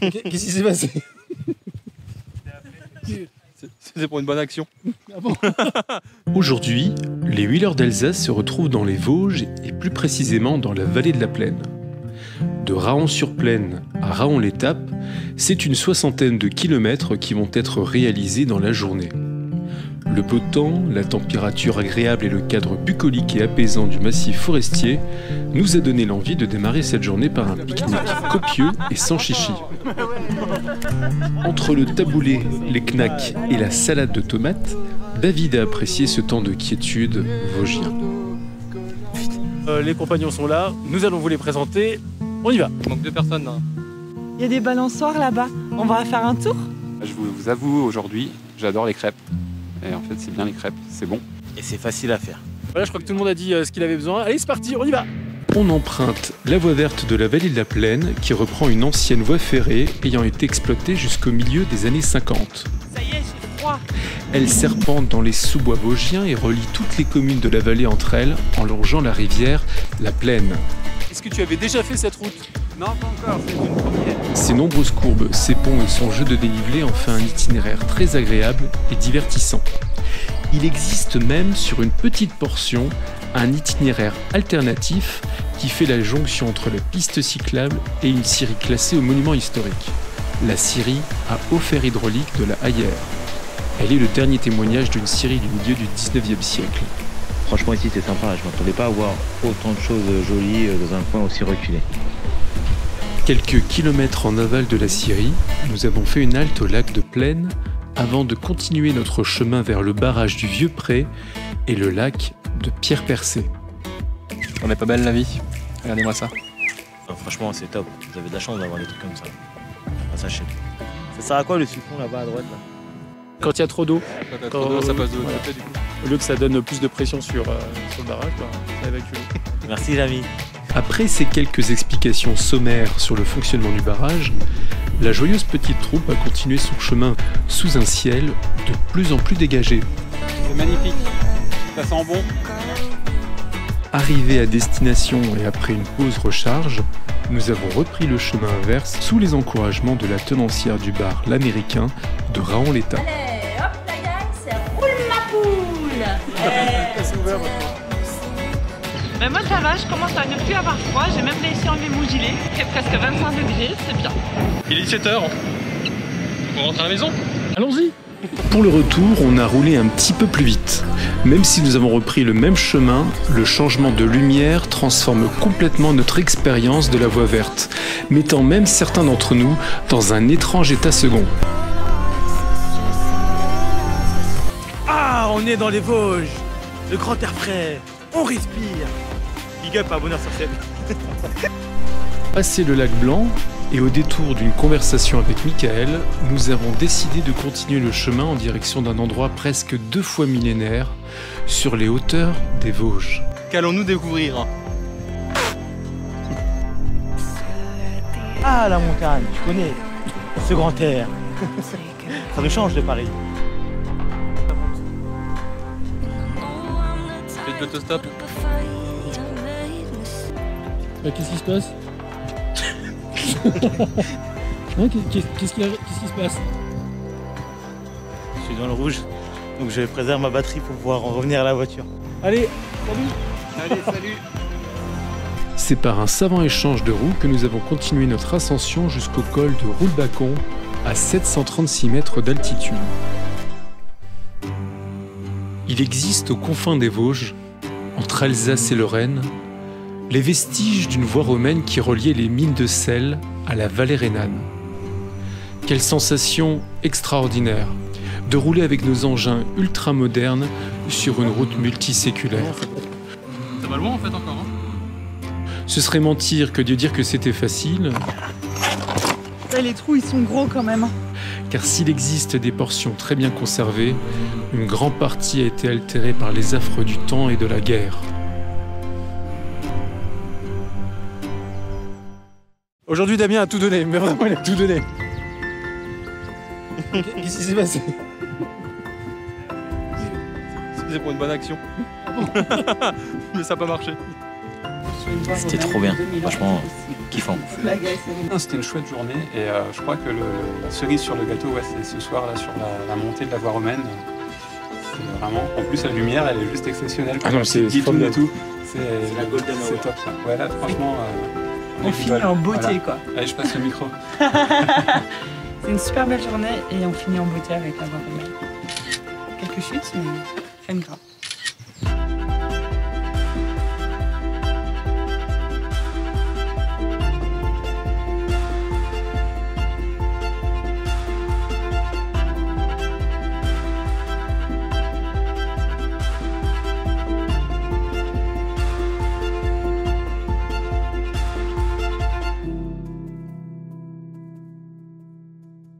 Qu'est-ce qui s'est passé? C'est pour une bonne action. Aujourd'hui, les huileurs d'Alsace se retrouvent dans les Vosges et plus précisément dans la vallée de la Plaine. De Raon-sur-Plaine à Raon-l'Étape, c'est une soixantaine de kilomètres qui vont être réalisés dans la journée. Le beau temps, la température agréable et le cadre bucolique et apaisant du massif forestier nous a donné l'envie de démarrer cette journée par un pique-nique copieux et sans chichi. Entre le taboulé, les knacks et la salade de tomates, David a apprécié ce temps de quiétude vosgien. Euh, Les compagnons sont là, nous allons vous les présenter. On y va. Il manque deux personnes. hein. Il y a des balançoires là-bas. On va faire un tour Je vous, vous avoue, aujourd'hui, j'adore les crêpes. Et en fait, c'est bien les crêpes, c'est bon. Et c'est facile à faire. Voilà, je crois que tout le monde a dit euh, ce qu'il avait besoin. Allez, c'est parti, on y va. On emprunte la voie verte de la vallée de la Plaine qui reprend une ancienne voie ferrée ayant été exploitée jusqu'au milieu des années 50. Ça y est, j'ai froid. Elle serpente dans les sous-bois vosgiens et relie toutes les communes de la vallée entre elles en longeant la rivière la Plaine. Est-ce que tu avais déjà fait cette route? Non, pas encore, c'est une première. Ses nombreuses courbes, ses ponts et son jeu de dénivelé en fait un itinéraire très agréable et divertissant. Il existe même sur une petite portion un itinéraire alternatif qui fait la jonction entre la piste cyclable et une scierie classée au monument historique, la scierie à fer hydraulique de la Hayère. Elle est le dernier témoignage d'une scierie du milieu du 19e siècle. Franchement, ici, c'est sympa. Je m'attendais pas à voir autant de choses jolies euh, dans un coin aussi reculé. Quelques kilomètres en aval de la Syrie, nous avons fait une halte au lac de Plaine avant de continuer notre chemin vers le barrage du Vieux Pré et le lac de Pierre Percé. On est pas belle la vie? Regardez-moi ça. Euh, franchement, c'est top. Vous avez de la chance d'avoir des trucs comme ça. Ah, sachez. Ça sert à quoi le siphon là-bas à droite là? Quand il y a trop d'eau, Quand trop d'eau, ça passe de l'autre voilà. côté du coup. au lieu que ça donne plus de pression sur, euh, sur le barrage, bah, ça évacue. Merci, Jamy. Après ces quelques explications sommaires sur le fonctionnement du barrage, la joyeuse petite troupe a continué son chemin sous un ciel de plus en plus dégagé. C'est magnifique. Ça sent bon. Arrivé à destination et après une pause recharge, nous avons repris le chemin inverse sous les encouragements de la tenancière du bar L'Américain de Raon-l'État. Allez, hop la gang, c'est roule ma poule. Mais moi ça va, je commence à ne plus avoir froid. J'ai même réussi à enlever mon gilet. C'est presque 25 degrés, c'est bien. Il est 17h. On rentre à la maison Allons-y. Pour le retour, on a roulé un petit peu plus vite. Même si nous avons repris le même chemin, le changement de lumière transforme complètement notre expérience de la voie verte, mettant même certains d'entre nous dans un étrange état second. Ah, on est dans les Vosges. Le grand air frais. On respire. Big up à Bonheur sur scène. Passé le lac Blanc, et au détour d'une conversation avec Michael, nous avons décidé de continuer le chemin en direction d'un endroit presque deux fois millénaire, sur les hauteurs des Vosges. Qu'allons-nous découvrir Ah, la montagne, tu connais. Ce grand air. Ça me change de Paris. Faites l'autostop. Bah, Qu'est-ce qui se passe Hein, qu'est- Qu'est-ce qui se passe Je suis dans le rouge. Donc je préserve ma batterie pour pouvoir en revenir à la voiture. Allez, salut Allez, salut. C'est par un savant échange de roues que nous avons continué notre ascension jusqu'au col de Roulbacon, à 736 mètres d'altitude. Il existe aux confins des Vosges, entre Alsace et Lorraine, les vestiges d'une voie romaine qui reliait les mines de sel à la vallée rhénane. Quelle sensation extraordinaire de rouler avec nos engins ultramodernes sur une route multiséculaire. Ça va loin en fait encore. Hein Ce serait mentir que de dire que c'était facile, Ouais, les trous ils sont gros quand même. car s'il existe des portions très bien conservées, une grande partie a été altérée par les affres du temps et de la guerre. Aujourd'hui, Damien a tout donné, mais vraiment, il a tout donné. Qu'est-ce qui s'est passé? C'est pour une bonne action. Mais ça n'a pas marché. C'était trop bien, franchement kiffant. C'était une chouette journée et euh, je crois que le- la cerise sur le gâteau, ouais, c'est ce soir là sur la, la montée de la voie romaine. C'est vraiment. En plus, la lumière, elle est juste exceptionnelle. Ah non, c'est tout. C'est la golden C'est hour. top. là. Ouais, là, franchement. euh, On finit en beauté Voilà. quoi. Allez, je passe le micro. C'est une super belle journée et on finit en beauté avec la romaine. Quelques chutes, mais rien de grave.